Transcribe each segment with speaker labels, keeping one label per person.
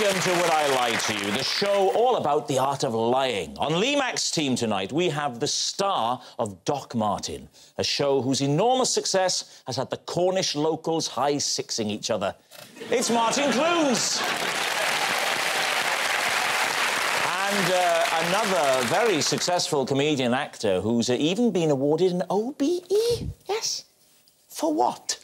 Speaker 1: welcome to Would I Lie to You, the show all about the art of lying. On Lee Mack's team tonight, we have the star of Doc Martin, a show whose enormous success has had the Cornish locals high-sixing each other. It's Martin Clunes. And uh, another very successful comedian actor who's uh, even been awarded an OBE. Yes? For what?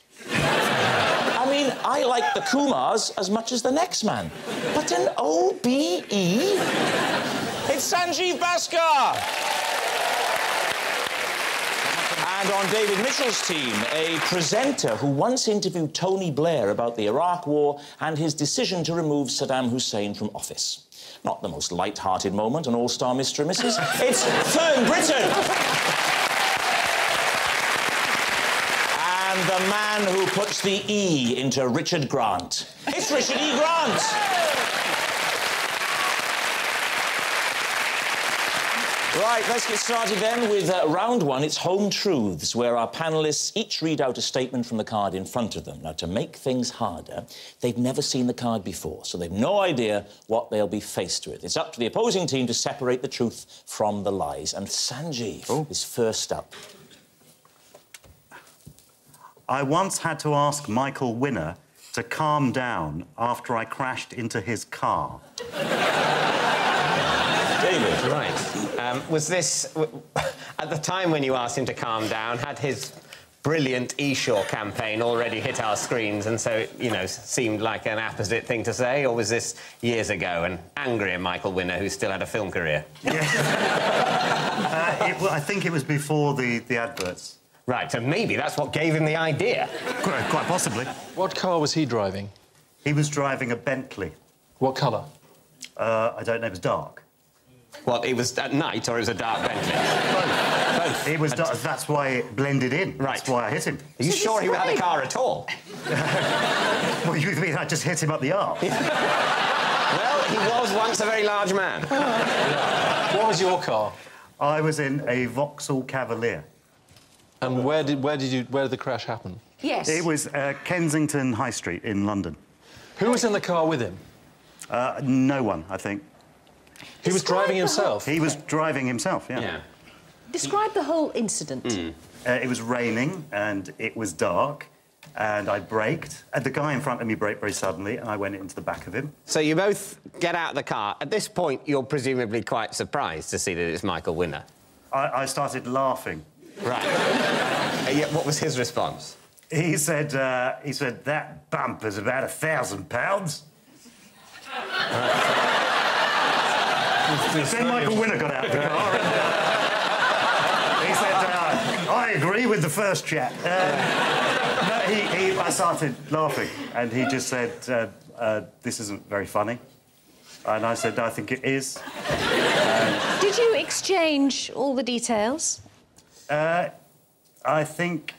Speaker 1: I like the Kumars as much as the next man. But an OBE? It's Sanjeev Bhaskar! And on David Mitchell's team, a presenter who once interviewed Tony Blair about the Iraq War and his decision to remove Saddam Hussein from office. Not the most light-hearted moment on All Star Mr. and Mrs. It's Fern Britton! And the man who puts the E into Richard Grant. It's Richard E. Grant! Right, let's get started then with uh, round one. It's Home Truths, where our panellists each read out a statement from the card in front of them. Now, to make things harder, they've never seen the card before, so they've no idea what they'll be faced with. It's up to the opposing team to separate the truth from the lies. And Sanjeev
Speaker 2: Oh.
Speaker 1: is first up.
Speaker 2: I once had to ask Michael Winner to calm down after I crashed into his car.
Speaker 1: David.
Speaker 3: Right. Um, was this at the time when you asked him to calm down? Had his brilliant esure campaign already hit our screens, and so it, you know seemed like an apposite thing to say, or was this years ago and angrier Michael Winner, who still had a film career?
Speaker 2: Uh, it, well, I think it was before the, the adverts.
Speaker 3: Right. So maybe that's what gave him the idea.
Speaker 2: Quite, quite possibly.
Speaker 4: What car was he driving?
Speaker 2: He was driving a Bentley.
Speaker 4: What colour?
Speaker 2: Uh, I don't know, it was dark.
Speaker 3: Well, it was at night, or it was a dark Bentley. Both. Both.
Speaker 2: It was dark, that's why it blended in.
Speaker 3: Right.
Speaker 2: That's why I hit him.
Speaker 3: Are you sure he had a car at all?
Speaker 2: Well, you mean I just hit him up the arm?
Speaker 3: Well, he was once a very large man.
Speaker 4: What was your car?
Speaker 2: I was in a Vauxhall Cavalier.
Speaker 4: And where did where did you where did the crash happen?
Speaker 5: Yes.
Speaker 2: It was uh, Kensington High Street in London.
Speaker 4: Who was in the car with him?
Speaker 2: Uh, no one, I think.
Speaker 4: He was driving
Speaker 5: the whole-
Speaker 4: himself.
Speaker 2: He was driving himself, yeah.
Speaker 3: Yeah.
Speaker 5: Describe the whole incident.
Speaker 2: Uh, it was raining and it was dark, and I braked. And the guy in front of me braked very suddenly, and I went into the back of him.
Speaker 3: So you both get out of the car. At this point, you're presumably quite surprised to see that it's Michael Winner.
Speaker 2: I, I started laughing.
Speaker 3: Right. Uh, yeah, what was his response?
Speaker 2: He said, uh, he said that bump is about a thousand pounds. then Michael Winner got out of the car. and, uh, he said, uh, I agree with the first chap. Uh, no, he, he, I started laughing, and he just said, uh, uh, this isn't very funny. And I said, I think it is.
Speaker 5: Did you exchange all the details?
Speaker 2: Uh, I think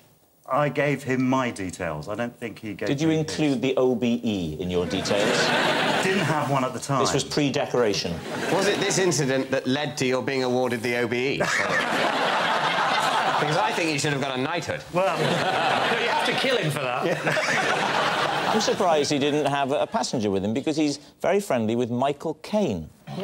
Speaker 2: I gave him my details. I don't think he gave
Speaker 1: Did you
Speaker 2: me his.
Speaker 1: include the OBE in your details?
Speaker 2: Didn't have one at the time.
Speaker 1: This was pre-decoration.
Speaker 3: Was it this incident that led to your being awarded the OBE? because I think you should have got a knighthood.
Speaker 2: Well,
Speaker 6: You have to kill him for that.
Speaker 1: I'm surprised he didn't have a passenger with him because he's very friendly with Michael Caine.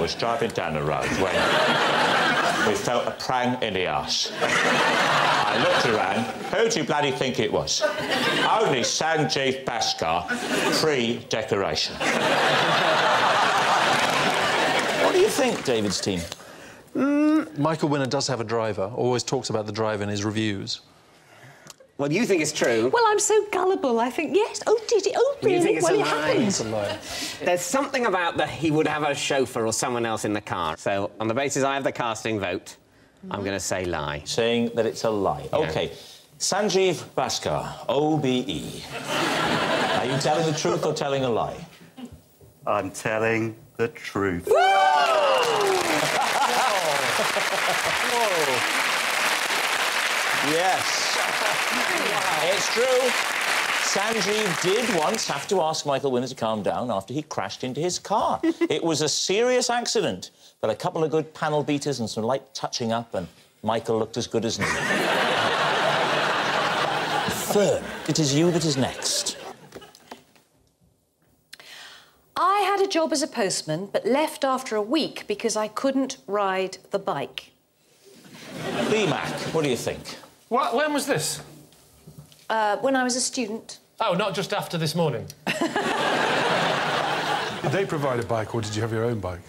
Speaker 1: I was driving down the road when we felt a prang in the arse. I looked around. Who do you bloody think it was? Only Sanjeev Bhaskar, pre-decoration. what do you think, David's team?
Speaker 4: Mm, Michael Winner does have a driver. Always talks about the driver in his reviews.
Speaker 3: Well, you think it's true.
Speaker 5: Well, I'm so gullible. I think yes. Oh, did it? Oh,
Speaker 3: You
Speaker 5: really?
Speaker 3: think it's
Speaker 5: well,
Speaker 3: a
Speaker 5: it
Speaker 3: lie?
Speaker 5: happened.
Speaker 4: A lie.
Speaker 3: There's something about that he would have a chauffeur or someone else in the car. So, on the basis I have the casting vote, I'm mm-hmm. going to say lie.
Speaker 1: saying that it's a lie. OK. Sanjeev Bhaskar, OBE. Are you telling the truth or telling a lie?
Speaker 2: I'm telling the truth.
Speaker 1: Yes. It's true. Sanjeev did once have to ask Michael Winner to calm down after he crashed into his car. it was a serious accident, but a couple of good panel beaters and some light touching up, and Michael looked as good as new. Fern, it is you that is next.
Speaker 5: I had a job as a postman, but left after a week because I couldn't ride the bike.
Speaker 1: B Mac, what do you think?
Speaker 6: What, when was this?
Speaker 5: Uh, when I was a student.
Speaker 6: Oh, not just after this morning.
Speaker 7: Did they provide a bike or did you have your own bike?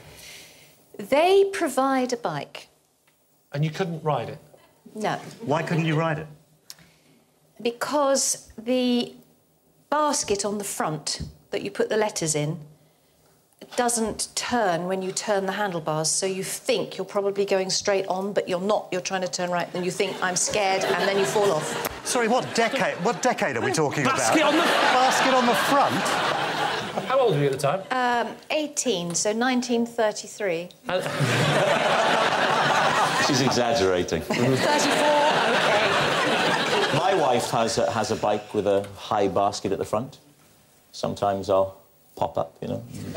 Speaker 5: They provide a bike.
Speaker 6: And you couldn't ride it?
Speaker 5: No,
Speaker 2: Why couldn't you ride it?
Speaker 5: because the basket on the front that you put the letters in doesn't turn when you turn the handlebars, so you think you're probably going straight on, but you're not. You're trying to turn right, and you think I'm scared, and then you fall off.
Speaker 2: Sorry, what decade? What decade are we talking
Speaker 6: Basket
Speaker 2: about?
Speaker 6: on the-
Speaker 2: basket on the front.
Speaker 6: How old were you at the time?
Speaker 5: Um, 18, so 1933.
Speaker 1: She's exaggerating.
Speaker 5: 34, okay.
Speaker 1: My wife has a, has a bike with a high basket at the front. Sometimes I'll pop up, you know.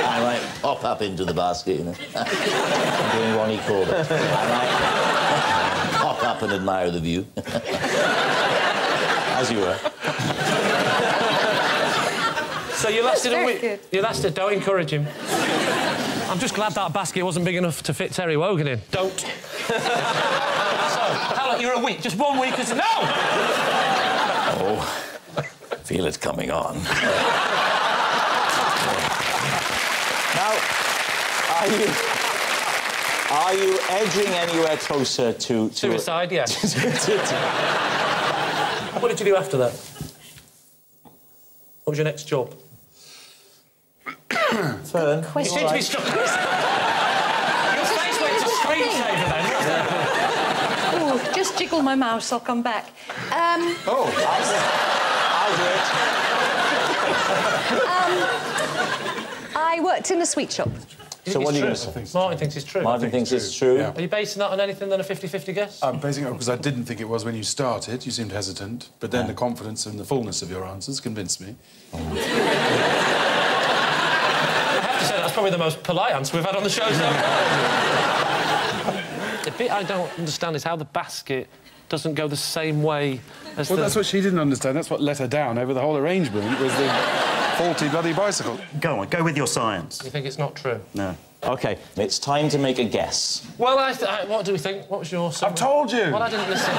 Speaker 1: I might pop up into the basket, you know. I'm doing Ronnie Corbett. I might pop up and admire the view. As you were.
Speaker 6: So you lasted a week.
Speaker 5: good.
Speaker 6: You lasted. Don't encourage him. I'm just glad that basket wasn't big enough to fit Terry Wogan in. Don't. so, how long? You're a week. Just one week. Is no.
Speaker 1: Oh, feel it coming on. now, are you are you edging anywhere closer to, to
Speaker 6: Suicide. Yeah.
Speaker 1: to- to-
Speaker 6: what did you do after that? What was your next job?
Speaker 1: Fern,
Speaker 5: Question.
Speaker 1: you all right?
Speaker 6: Your face went to screensaver then.
Speaker 5: Ooh, my mouse, I'll come back. Um,
Speaker 1: Oh, I'll do it.
Speaker 5: I worked in a sweet shop.
Speaker 1: So what are you going to say?
Speaker 6: Martin thinks it's true.
Speaker 1: Martin thinks
Speaker 7: it's
Speaker 1: it's true.
Speaker 7: Yeah.
Speaker 6: Are you basing that on anything than a 50-50 guess?
Speaker 7: I'm basing it because I didn't think it was when you started. You seemed hesitant, but then the confidence and the fullness of your answers convinced me.
Speaker 6: I have to say that's probably the most polite answer we've had on the show so far. the bit I don't understand is how the basket doesn't go the same way as the.
Speaker 7: Well,
Speaker 6: the...
Speaker 7: that's what she didn't understand. That's what let her down over the whole arrangement was the faulty bloody bicycle.
Speaker 2: Go on, go with your science.
Speaker 6: You think it's not true?
Speaker 2: No.
Speaker 1: Okay, it's time to make a guess.
Speaker 6: Well, I th- I, what do we think? What was your...
Speaker 7: I've told you.
Speaker 6: Well, I didn't listen.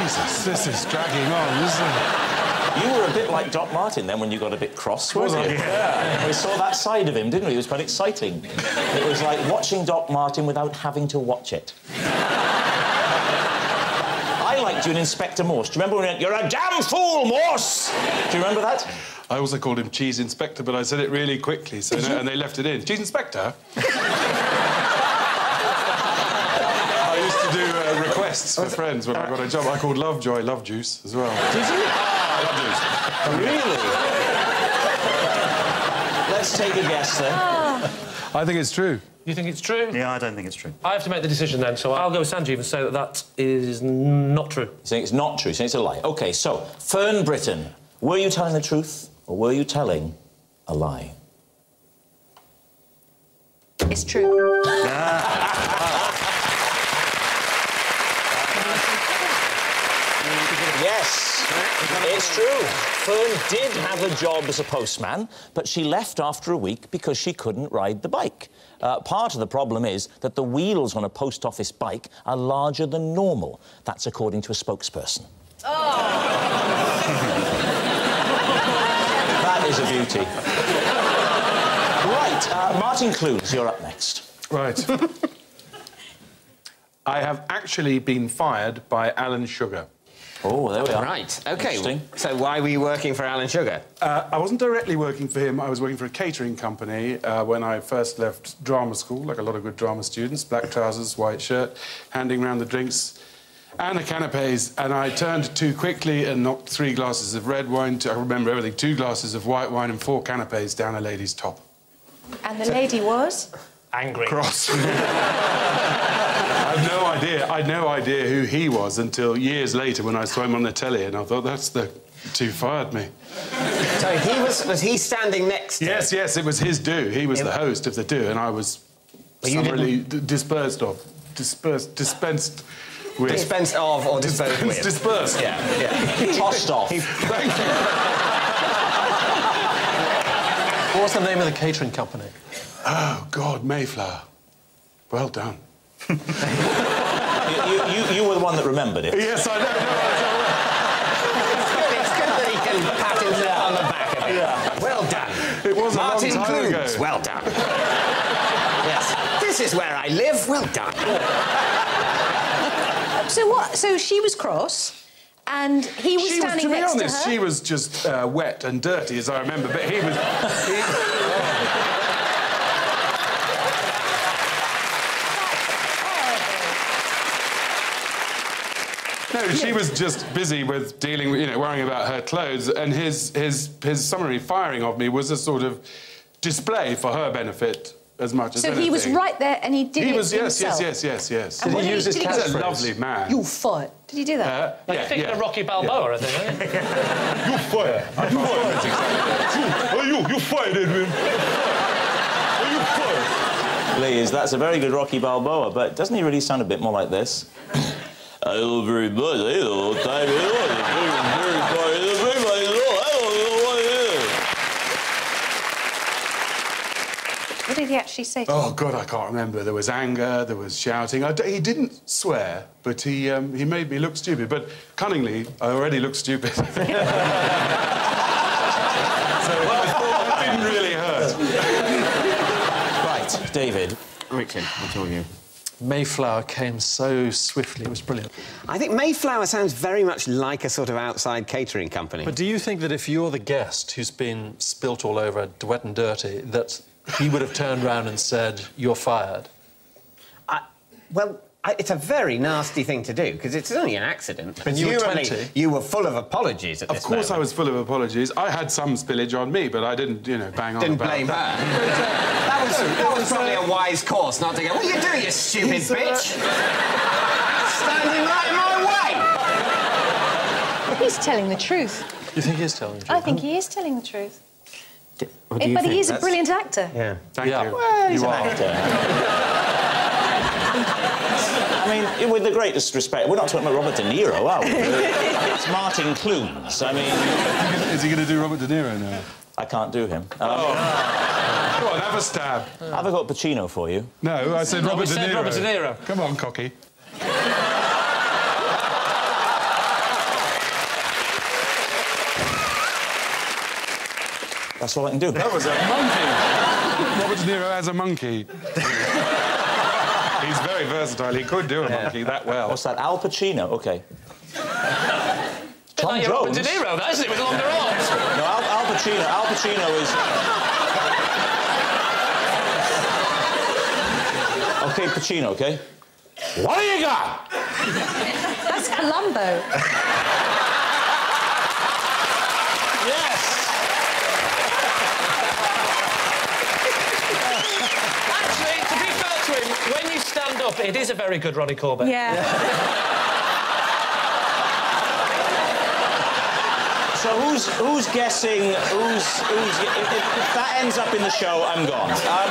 Speaker 7: Jesus, this is dragging on. This is...
Speaker 1: You were a bit like Doc Martin then when you got a bit cross, weren't you? Yeah. We saw that side of him, didn't we? It was quite exciting. It was like watching Doc Martin without having to watch it. I liked you in Inspector Morse. Do you remember when you went, You're a damn fool, Morse? Do you remember that?
Speaker 7: I also called him Cheese Inspector, but I said it really quickly, so and they left it in. Cheese Inspector? I used to do uh, requests for friends when I got a job. I called Lovejoy Love Juice as well.
Speaker 1: Did you?
Speaker 7: Love
Speaker 1: Really? Let's take a guess then.
Speaker 7: I think it's true.
Speaker 6: You think it's true?
Speaker 2: Yeah, I don't think it's true.
Speaker 6: I have to make the decision then, so I'll go with Sanjeev and say that that is not true.
Speaker 1: Saying it's not true, saying it's a lie. OK, so, Fern Britton, were you telling the truth or were you telling a lie?
Speaker 5: It's true. Ah.
Speaker 1: Yes, it's true. Fern did have a job as a postman, but she left after a week because she couldn't ride the bike. Uh, part of the problem is that the wheels on a post office bike are larger than normal. That's according to a spokesperson. Oh. that is a beauty. right, uh, Martin Clunes, you're up next.
Speaker 7: Right. I have actually been fired by Alan Sugar.
Speaker 1: Oh, there we are.
Speaker 3: Right, OK.
Speaker 1: Interesting.
Speaker 3: So why were you working for Alan Sugar?
Speaker 7: Uh, I wasn't directly working for him. I was working for a catering company uh, when I first left drama school, like a lot of good drama students, black trousers, white shirt, handing round the drinks and the canapes. And I turned too quickly and knocked three glasses of red wine, to, I remember everything, two glasses of white wine and four canapes down a lady's top.
Speaker 5: And the lady was?
Speaker 6: Angry.
Speaker 7: Cross. I had no idea. I had no idea who he was until years later when I saw him on the telly, and I thought that's the two fired me.
Speaker 3: So he was... Was he standing next to...
Speaker 7: Yes, yes, it was his do. He was the host of the do, and I was
Speaker 3: But you
Speaker 7: summarily d- dispersed of, dispersed, dispensed With.
Speaker 3: Dispensed of or disposed with.
Speaker 7: Dispersed.
Speaker 3: yeah, yeah.
Speaker 1: Tossed off.
Speaker 7: Thank you.
Speaker 4: What was the name of the catering company?
Speaker 7: Oh, God, Mayflower. Well done.
Speaker 1: You, you, you, you were the one that remembered it.
Speaker 7: Yes, I know. no,
Speaker 3: It's good, it's good that he can pat himself on the back of it. Well done.
Speaker 7: It was a long
Speaker 3: Martin
Speaker 7: time
Speaker 3: Clunes.
Speaker 7: ago.
Speaker 3: Well done. yes. This is where I live. Well done.
Speaker 5: So what? So she was cross, and he was
Speaker 7: She was,
Speaker 5: standing
Speaker 7: to be
Speaker 5: next
Speaker 7: honest,
Speaker 5: to her.
Speaker 7: she was just uh, wet and dirty, as I remember. But he was. he- No, she was just busy with dealing with, you know, worrying about her clothes, and his his his summary firing of me was a sort of display for her benefit as much as
Speaker 5: So
Speaker 7: anything.
Speaker 5: he was right there, and he did
Speaker 7: He
Speaker 5: it
Speaker 7: was yes,
Speaker 5: himself.
Speaker 7: yes, yes, yes, yes.
Speaker 5: And what
Speaker 4: he use his
Speaker 5: did he
Speaker 7: He's a lovely man.
Speaker 5: You fight. Did he do that?
Speaker 7: Uh,
Speaker 6: Like
Speaker 7: yeah,
Speaker 6: thinking
Speaker 7: yeah.
Speaker 6: of Rocky Balboa, I think. isn't it?
Speaker 7: You fired. You fired. You, oh, you, you fired, Edwin. You fired.
Speaker 1: Please, that's a very good Rocky Balboa, but doesn't he really sound a bit more like this? Hello, very much. Hello, time. Hello, very, very sorry. Very much. Hello, hello, what it is.
Speaker 5: What did he actually say? To
Speaker 7: Oh God, I can't remember. There was anger, there was shouting. I d he didn't swear, but he um, he made me look stupid. But cunningly, I already looked stupid. so it, it didn't really hurt.
Speaker 1: Right, David.
Speaker 3: Richard, what's your view?
Speaker 4: Mayflower came so swiftly, it was brilliant.
Speaker 3: I think Mayflower sounds very much like a sort of outside catering company.
Speaker 4: But do you think that if you're the guest who's been spilt all over, wet and dirty, that he would have turned round and said, You're fired?
Speaker 3: I, well, I, it's a very nasty thing to do because it's only an accident.
Speaker 4: When you were 20.
Speaker 3: you were full of apologies at
Speaker 7: Of
Speaker 3: this Of
Speaker 7: course, I was full of apologies. I had some spillage on me, but I didn't, you know, bang on
Speaker 3: Didn't
Speaker 7: about
Speaker 3: blame her.
Speaker 7: that.
Speaker 3: that was, that was probably a wise course not to go. What are you doing, you stupid
Speaker 7: uh,
Speaker 3: bitch? Standing right in my way.
Speaker 5: He's telling the truth.
Speaker 4: You think he's telling the truth?
Speaker 5: I think he is telling the truth.
Speaker 3: What
Speaker 5: but he is a brilliant actor.
Speaker 3: Yeah.
Speaker 7: Thank
Speaker 4: Yeah.
Speaker 7: you.
Speaker 1: Well, he's
Speaker 7: you
Speaker 1: an
Speaker 7: are.
Speaker 1: actor. I mean, with the greatest respect, we're not talking about Robert De Niro, are we? it's Martin Clunes. I mean,
Speaker 7: Is he going to do Robert De Niro now?
Speaker 1: I can't do him. Um,
Speaker 7: Go on, have a stab.
Speaker 1: Have I got Pacino for you?
Speaker 7: No, I said
Speaker 6: No,
Speaker 7: Robert
Speaker 6: we
Speaker 7: De
Speaker 6: said
Speaker 7: Niro.
Speaker 6: Robert De Niro.
Speaker 7: Come on, cocky.
Speaker 1: That's all I can do.
Speaker 7: That was a monkey. Robert De Niro as a monkey. He's very versatile. He could do a monkey that well.
Speaker 1: What's that? Al Pacino. Okay. Tom
Speaker 6: Like your
Speaker 1: Jones.
Speaker 6: De Niro, that isn't it, with longer arms?
Speaker 1: No, Al, Al Pacino. Al Pacino is. Okay, Pacino. Okay. What do you got?
Speaker 5: That's Columbo.
Speaker 1: Yes.
Speaker 6: Actually, to be fair to him, when you stand up, it is a very good Ronnie Corbett.
Speaker 5: Yeah.
Speaker 1: So who's who's guessing? Who's who's? If, if- if that ends up in the show, I'm gone. Um,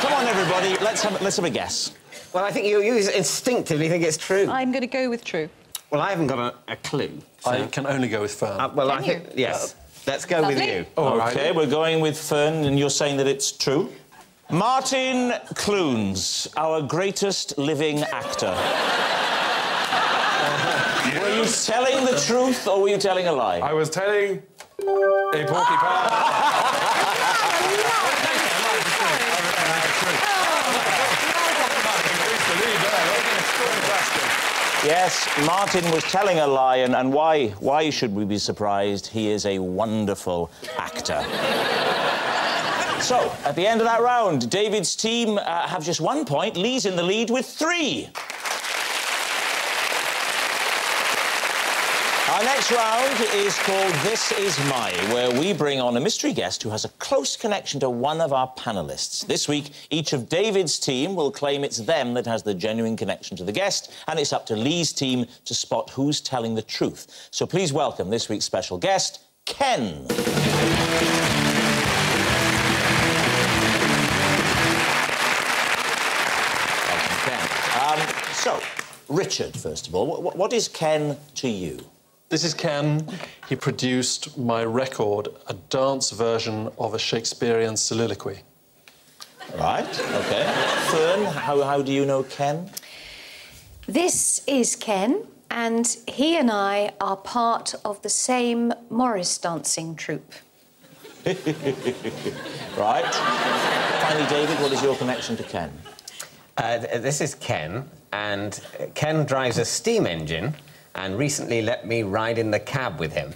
Speaker 1: come on, everybody. Let's have let's have a guess.
Speaker 3: Well, I think you, you instinctively think it's true.
Speaker 5: I'm going to go with true.
Speaker 3: Well, I haven't got a, a clue. so-
Speaker 4: I can only go with Fern.
Speaker 3: Uh, well, I think
Speaker 5: you?
Speaker 3: yes. Let's go with
Speaker 5: Lovely.
Speaker 3: you.
Speaker 1: Okay, we're going with Fern, and you're saying that it's true. Martin Clunes, our greatest living actor. Were you telling the truth or were you telling a lie?
Speaker 7: I was telling a porcupine.
Speaker 1: Yes, Martin was telling a lie, and, and why, why should we be surprised? He is a wonderful actor. So, at the end of that round, David's team uh, have just one point. Lee's in the lead with three. Our next round is called This Is My, where we bring on a mystery guest who has a close connection to one of our panellists. This week, each of David's team will claim it's them that has the genuine connection to the guest, and it's up to Lee's team to spot who's telling the truth. So please welcome this week's special guest, Ken. So, Richard, first of all, what, what is Ken to you?
Speaker 4: This is Ken. He produced my record, a dance version of a Shakespearean soliloquy.
Speaker 1: Right, OK. Fern, how, how do you know Ken?
Speaker 5: This is Ken, and he and I are part of the same Morris dancing troupe.
Speaker 1: Right. Finally, David, what is your connection to Ken?
Speaker 3: Uh, this is Ken, and Ken drives a steam engine and recently let me ride in the cab with him.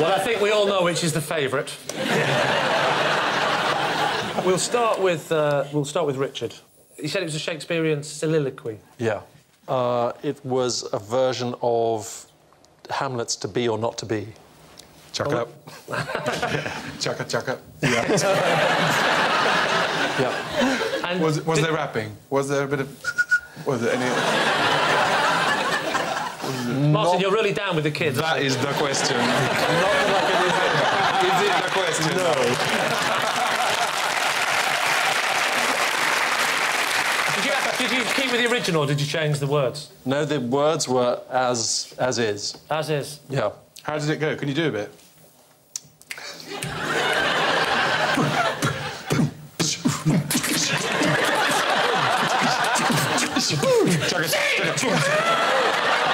Speaker 6: Well, I think we all know which is the favourite. we'll start with uh, we'll start with Richard. You said it was a Shakespearean soliloquy.
Speaker 4: Yeah. Uh, it was a version of Hamlet's To Be or Not to Be.
Speaker 7: Chuck
Speaker 6: Oh.
Speaker 7: up. chuck up, chuck up.
Speaker 4: Yeah.
Speaker 6: And
Speaker 7: Was, was
Speaker 6: did-
Speaker 7: there rapping? Was there a bit of... Was there any...
Speaker 6: Martin, you're really down with the kids.
Speaker 7: That is the question. Not Is it the question? No.
Speaker 6: Did you, did you keep with the original or did you change the words?
Speaker 4: No, the words were as as is.
Speaker 6: As is.
Speaker 4: Yeah.
Speaker 7: How did it go? Can you do a bit? Chuck it, chuck it.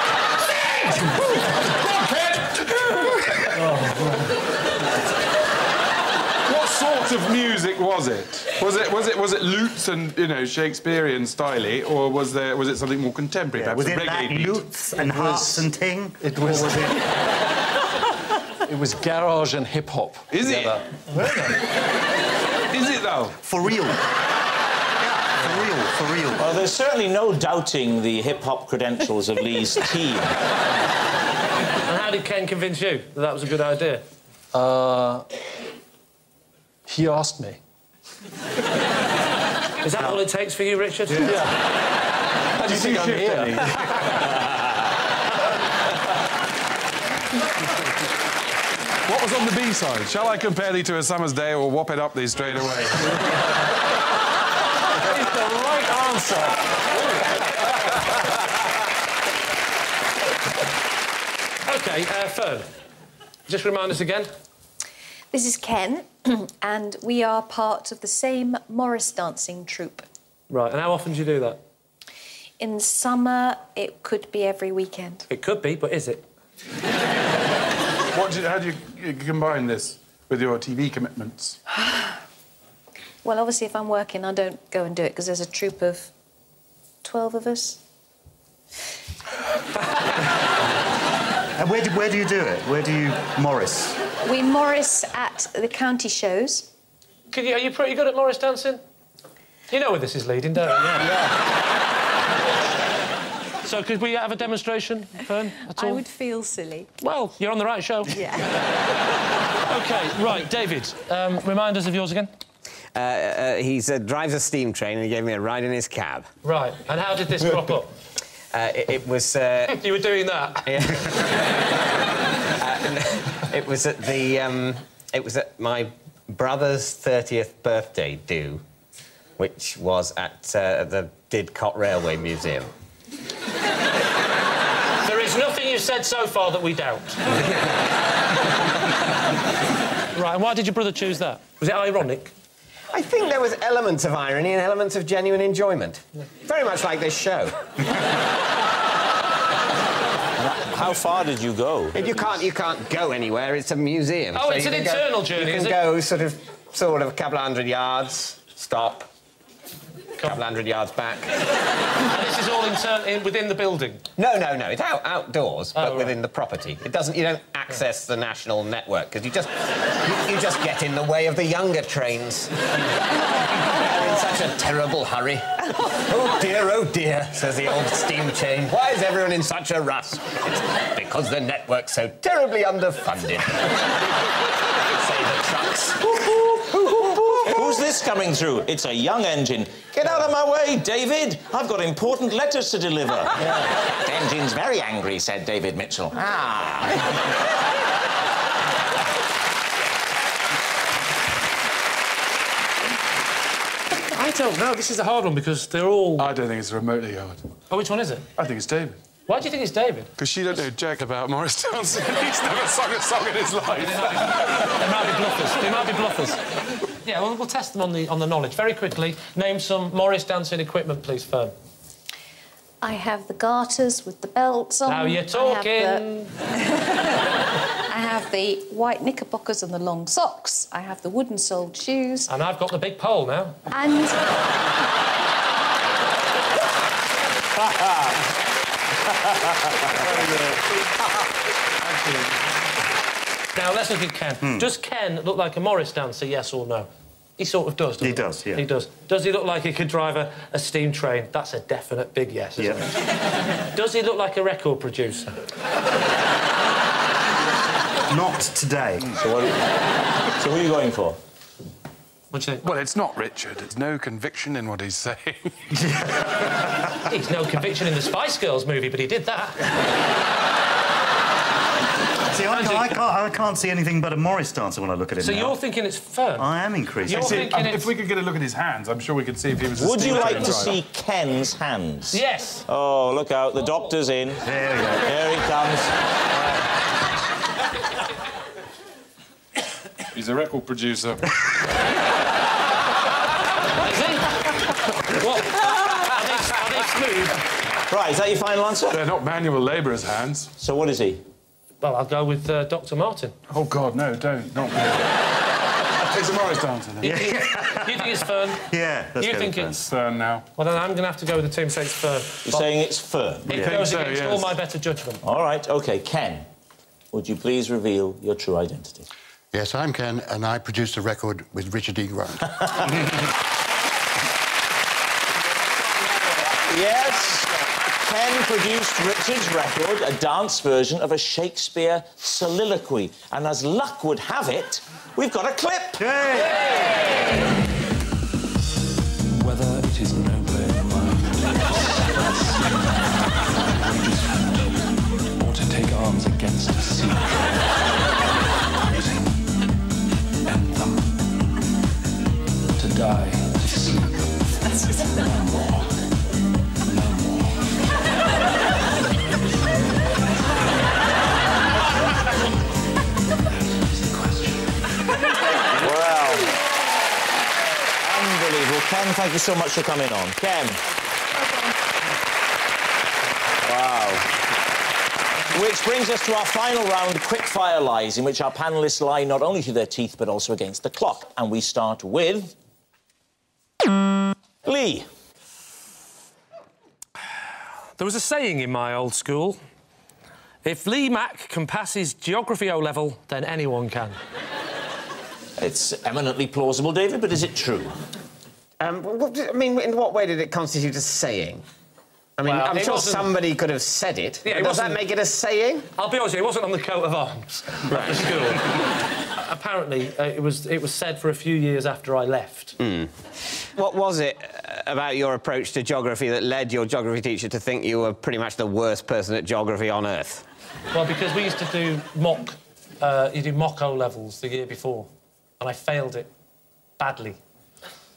Speaker 7: What sort of music was it? Was it was it was it lutes and you know Shakespearean styly, or was there was it something more contemporary? perhaps
Speaker 2: Was it
Speaker 7: reggae
Speaker 2: that lutes and
Speaker 4: It
Speaker 2: harps and ting?
Speaker 4: It was-
Speaker 2: was it
Speaker 4: It was garage and hip hop.
Speaker 7: Is it?
Speaker 4: together.
Speaker 7: Is it though?
Speaker 2: for real? Yeah, for real, for real.
Speaker 1: Well, there's certainly no doubting the hip hop credentials of Lee's team.
Speaker 6: And how did Ken convince you that that was a good idea?
Speaker 4: Uh, he asked me.
Speaker 6: Is that all it takes for you, Richard? Yeah.
Speaker 4: How do you think I'm here?
Speaker 7: What was on the B side? Shall I compare thee to a summer's day or whop it up thee straight away?
Speaker 4: It's the right answer.
Speaker 6: OK, uh, Fern, just remind us again.
Speaker 5: This is Ken, and we are part of the same Morris dancing troupe.
Speaker 6: Right, and how often do you do that?
Speaker 5: In summer, it could be every weekend.
Speaker 6: It could be, but is it?
Speaker 7: What do you, how do you, you combine this with your TV commitments?
Speaker 5: Well, obviously, if I'm working, I don't go and do it because there's a troop of 12 of us.
Speaker 2: And where do, where do you do it? Where do you Morris?
Speaker 5: We Morris at the county shows.
Speaker 6: Can you, are you pretty good at Morris dancing? You know where this is leading, don't you? Yeah. so, could we have a demonstration, Fern, at all?
Speaker 5: I would feel silly.
Speaker 6: Well, you're on the right show.
Speaker 5: Yeah.
Speaker 6: OK, right, David, um, remind us of yours again.
Speaker 3: Uh, uh, he uh, drives a steam train and he gave me a ride in his cab.
Speaker 6: Right, and how did this crop up?
Speaker 3: Uh, it, it was. Uh,
Speaker 6: you were doing that?
Speaker 3: it was at the. Um, it was at my brother's 30th birthday do, which was at uh, the Didcot Railway Museum.
Speaker 6: There is nothing you've said so far that we doubt. right, and why did your brother choose that? Was it ironic?
Speaker 3: I think there was elements of irony and elements of genuine enjoyment. Very much like this show.
Speaker 1: How far did you go?
Speaker 3: You can't, you can't go anywhere. It's a museum.
Speaker 6: Oh, it's an
Speaker 3: can go-
Speaker 6: internal journey,
Speaker 3: You
Speaker 6: is
Speaker 3: can
Speaker 6: it?
Speaker 3: go sort of, sort of a couple of hundred yards, stop, a couple hundred yards back.
Speaker 6: And this is all inter- in, within the building.
Speaker 3: No, no, no. It's out, outdoors, but oh,
Speaker 6: right.
Speaker 3: within the property. It doesn't. You don't access the national network because you just you, you just get in the way of the younger trains. They're in such a terrible hurry. Oh dear, oh dear, says the old steam chain. Why is everyone in such a rush? It's because the network's so terribly underfunded. Say the trucks.
Speaker 1: Who's this coming through? It's a young engine. Get out of my way, David. I've got important letters to deliver. That engine's very angry, said David Mitchell. Ah.
Speaker 6: I I don't know. This is a hard one because they're all.
Speaker 7: I don't think it's remotely hard.
Speaker 6: Oh, which one is it?
Speaker 7: I think it's David.
Speaker 6: Why do you think it's David?
Speaker 7: Because she don't know jack about Morris Townsend. He's never sung a song in his life.
Speaker 6: They might be bluffers. They might be bluffers. Yeah, well, we'll test them on the on the knowledge very quickly. Name some Morris dancing equipment, please, Fern.
Speaker 5: I have the garters with the belts on.
Speaker 6: Now you're
Speaker 5: I have
Speaker 6: talking.
Speaker 5: the- I have the white knickerbockers and the long socks. I have the wooden soled shoes.
Speaker 6: And I've got the big pole now.
Speaker 5: And
Speaker 6: Now let's look at Ken.
Speaker 2: Hmm.
Speaker 6: Does Ken look like a Morris dancer? Yes or no? He sort of does.
Speaker 2: He does, yeah.
Speaker 6: He does. Does he look like he could drive a, a steam train? That's a definite big yes. Isn't
Speaker 2: Yeah.
Speaker 6: it? Does he look like a record producer?
Speaker 2: Not today.
Speaker 1: So what, so who are you going for?
Speaker 6: What do you think?
Speaker 7: Well, it's not Richard. There's no conviction in what he's saying.
Speaker 6: He's no conviction in the Spice Girls movie, but he did that.
Speaker 2: See, I can't, I, can't, I can't see anything but a Morris dancer when I look at him
Speaker 6: So
Speaker 2: now.
Speaker 6: you're thinking it's Fern?
Speaker 2: I am increasing.
Speaker 6: You're
Speaker 7: See,
Speaker 6: thinking
Speaker 7: um,
Speaker 6: it's...
Speaker 7: if we could get a look at his hands, I'm sure we could see if he was. a
Speaker 1: Would you like to
Speaker 7: driver.
Speaker 1: see Ken's hands?
Speaker 6: Yes.
Speaker 1: Oh, look out, the doctor's in.
Speaker 2: There we go.
Speaker 1: There he comes.
Speaker 7: He's a record producer.
Speaker 6: Is he? what? Are they, are they smooth?
Speaker 1: Right, is that your final answer?
Speaker 7: They're not manual labourers' hands.
Speaker 1: So what is he?
Speaker 6: Well, I'll go with uh, Dr. Martin.
Speaker 7: Oh God, no, don't, not me. It's a Morris dancer. Then.
Speaker 6: You think it's Fern?
Speaker 2: Yeah, let's
Speaker 6: you
Speaker 2: go
Speaker 6: think
Speaker 2: with
Speaker 6: it's...
Speaker 7: Stern now.
Speaker 6: Well, then I'm going to have to go with the team say it's Fern.
Speaker 1: You're
Speaker 6: But
Speaker 1: saying it's Fern.
Speaker 6: It
Speaker 7: Yeah.
Speaker 6: goes
Speaker 7: Think so,
Speaker 6: against
Speaker 7: yes.
Speaker 6: all my better judgment.
Speaker 1: All right, OK, Ken, would you please reveal your true identity?
Speaker 8: Yes, I'm Ken, and I produced a record with Richard E. Grant.
Speaker 1: Yes, Ken produced Richard's record, a dance version of a Shakespeare soliloquy. And as luck would have it, we've got a clip.
Speaker 9: Whether
Speaker 1: you so much for coming on. Ken. Wow. Which brings us to our final round, quickfire lies, in which our panellists lie not only to their teeth but also against the clock. And we start with. Lee.
Speaker 6: There was a saying in my old school if Lee Mack can pass his geography O level, then anyone can.
Speaker 1: It's eminently plausible, David, but is it true?
Speaker 3: Um, I mean, in what way did it constitute a saying? I mean,
Speaker 6: Well,
Speaker 3: I'm sure somebody could have said it.
Speaker 6: Yeah, it
Speaker 3: Does that make it a saying?
Speaker 6: I'll be honest, with you, it wasn't on the coat of arms of the school. Apparently, uh, it was it was said for a few years after I left.
Speaker 3: What was it uh, about your approach to geography that led your geography teacher to think you were pretty much the worst person at geography on earth?
Speaker 6: Well, because we used to do mock, uh, you do mock O levels the year before, and I failed it badly.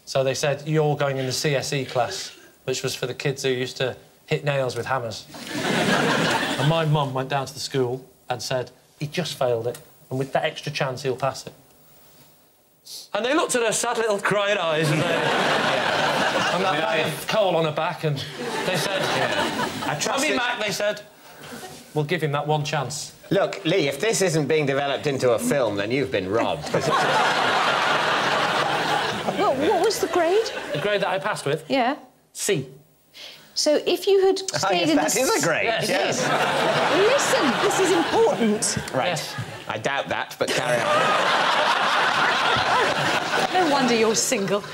Speaker 6: So they said you're going in the CSE class, which was for the kids who used to hit nails with hammers. and my mum went down to the school and said he just failed it, and with that extra chance he'll pass it. And they looked at her sad little crying eyes and they. And that bag of coal on her back, and they said,
Speaker 3: I
Speaker 6: I
Speaker 3: trust
Speaker 6: mean,
Speaker 3: it-
Speaker 6: Mac, they said, we'll give him that one chance.
Speaker 3: Look, Lee, if this isn't being developed into a film, then you've been robbed. 'cause it's-
Speaker 5: what, what was the grade?
Speaker 6: The grade that I passed with,
Speaker 5: Yeah.
Speaker 6: C.
Speaker 5: So if you had
Speaker 3: Oh,
Speaker 5: stayed
Speaker 3: yes,
Speaker 5: in
Speaker 3: that
Speaker 5: the...
Speaker 3: is a grade.
Speaker 6: Yes.
Speaker 3: yes.
Speaker 5: Listen, this is important.
Speaker 3: Right.
Speaker 6: Yes.
Speaker 3: I doubt that, but carry on.
Speaker 5: No wonder you're single.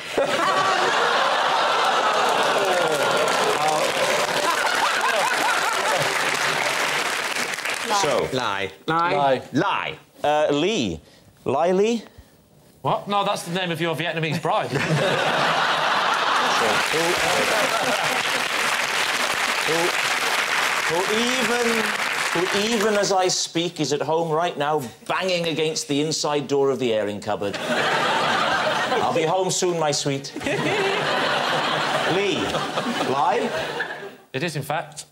Speaker 1: So,
Speaker 3: Lie. Lie.
Speaker 4: Lie.
Speaker 3: Lie.
Speaker 1: uh, Lee. Lie Lee?
Speaker 6: What? No, that's the name of your Vietnamese bride.
Speaker 1: who, who even who even as I speak is at home right now banging against the inside door of the airing cupboard. I'll be home soon, my sweet. Lee, lie?
Speaker 6: It is, in fact,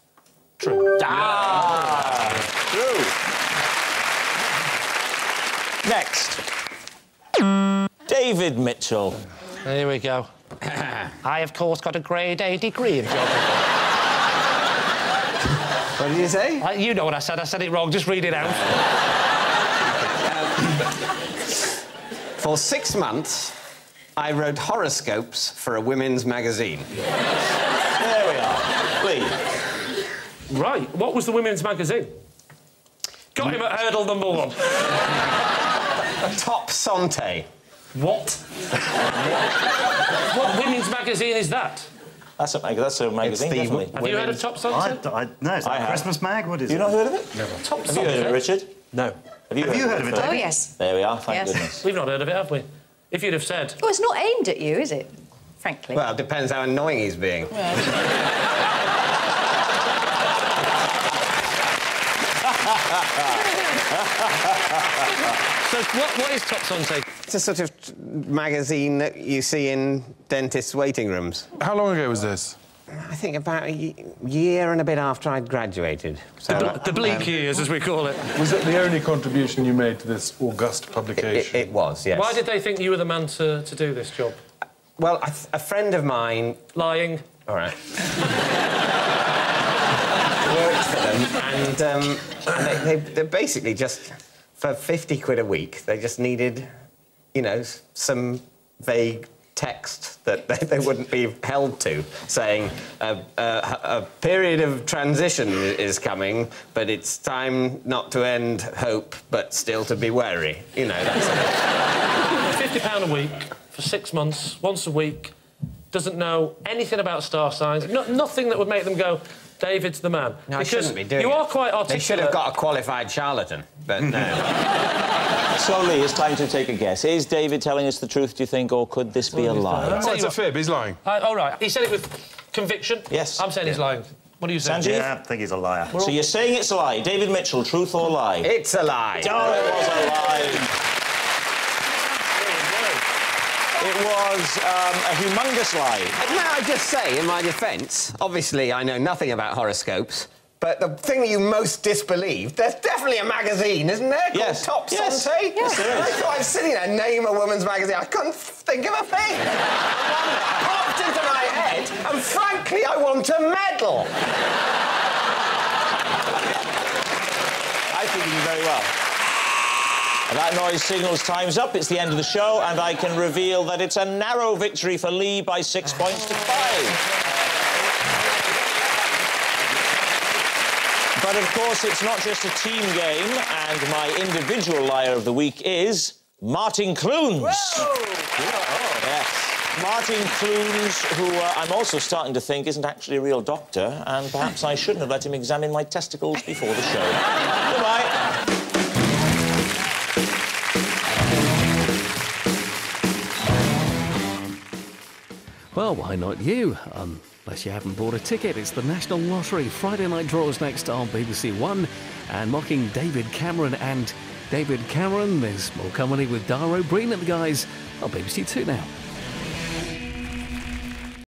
Speaker 6: true.
Speaker 1: Ah, true. Next. David Mitchell.
Speaker 6: Here we go. I, of course, got a grade A degree in geography.
Speaker 3: What did you say?
Speaker 6: Uh, you know what I said. I said it wrong. Just read it out.
Speaker 3: For six months, I wrote horoscopes for a women's magazine.
Speaker 1: There we are. Please.
Speaker 6: Right. What was the women's magazine? Got him at hurdle number one.
Speaker 3: Top Sante.
Speaker 6: What? what women's magazine is that?
Speaker 1: That's a, mag- that's a magazine,
Speaker 3: the
Speaker 1: definitely.
Speaker 6: Have you heard of Top
Speaker 2: I,
Speaker 6: Sunset?
Speaker 2: I, no, is that
Speaker 1: I have.
Speaker 2: Christmas mag? What is
Speaker 1: Have you
Speaker 2: it?
Speaker 1: not heard of it?
Speaker 6: Top
Speaker 1: Have you heard of it, Richard?
Speaker 4: No.
Speaker 1: Have you,
Speaker 2: Have you heard of it,
Speaker 5: Oh, yes.
Speaker 1: There we are, thank
Speaker 5: Yes.
Speaker 1: goodness.
Speaker 6: We've not heard of it, have we? If you'd have said,
Speaker 5: Oh, it's not aimed at you, is it? Frankly.
Speaker 3: Well, it depends how annoying he's being.
Speaker 6: so what, what is Top Sunset?
Speaker 3: It's a sort of magazine that you see in dentists' waiting rooms.
Speaker 7: How long ago was this?
Speaker 3: I think about a year and a bit after I'd graduated. So,
Speaker 6: The, the bleak
Speaker 3: um,
Speaker 6: years, as we call it.
Speaker 7: Was it the only contribution you made to this august
Speaker 3: it,
Speaker 7: publication?
Speaker 3: it was, yes.
Speaker 6: Why did they think you were the man to, to do this job?
Speaker 3: Well, a, a friend of mine
Speaker 6: Lying.
Speaker 3: All right. Worked for them, and, um, and they, they, they basically just, for 50 quid a week, they just needed, you know, some vague text that they, they wouldn't be held to, saying a, a, a period of transition is coming, but it's time not to end hope, but still to be wary. You know, that's
Speaker 6: Fifty pound a week for six months, once a week. Doesn't know anything about star signs. No, nothing that would make them go, David's the man.
Speaker 3: No, I shouldn't be doing
Speaker 6: you
Speaker 3: it.
Speaker 6: are quite articulate.
Speaker 3: They should have got a qualified charlatan, but no.
Speaker 1: So, Lee, it's time to take a guess. Is David telling us the truth, do you think, or could this be a lie?
Speaker 7: Oh, it's a fib. He's lying.
Speaker 6: Uh, all right. He said it with conviction.
Speaker 1: Yes.
Speaker 6: I'm saying he's lying. What do you say?
Speaker 1: Sanjeev?
Speaker 2: Yeah, I think he's a liar.
Speaker 1: So you're saying it's a lie. David Mitchell, truth or lie?
Speaker 3: it's a lie.
Speaker 1: Oh, it was a lie. It was um, a humongous lie.
Speaker 3: May I just say, in my defence, obviously I know nothing about horoscopes, but the thing that you most disbelieve, there's definitely a magazine, isn't there? called
Speaker 1: Yes.
Speaker 3: Top
Speaker 1: Yes.
Speaker 3: Sante?
Speaker 1: Yes, there is.
Speaker 3: I thought I was sitting there, name a woman's magazine. I couldn't think of a thing. Popped into my head, and frankly, I want a medal.
Speaker 1: I think you did very well. That noise signals time's up. It's the end of the show, and I can reveal that it's a narrow victory for Lee by six points to five. But of course, it's not just a team game, and my individual liar of the week is Martin Clunes. Yes. Martin Clunes, who uh, I'm also starting to think isn't actually a real doctor, and perhaps I shouldn't have let him examine my testicles before the show. Goodbye.
Speaker 10: Well, why not you? Unless you haven't bought a ticket, it's the National Lottery. Friday night draws next on BBC One. And mocking David Cameron and David Cameron, there's more comedy with Dara Ó Briain and the guys on BBC Two now.